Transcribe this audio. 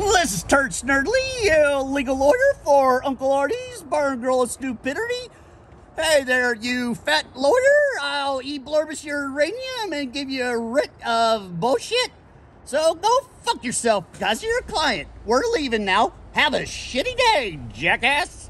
This is Turd Snerdly, legal lawyer for Uncle Arty's Barn Girl of Stupidity. Hey there, you fat lawyer. I'll e-blurbus your uranium and give you a writ of bullshit. So go fuck yourself, because you're a client. We're leaving now. Have a shitty day, jackass.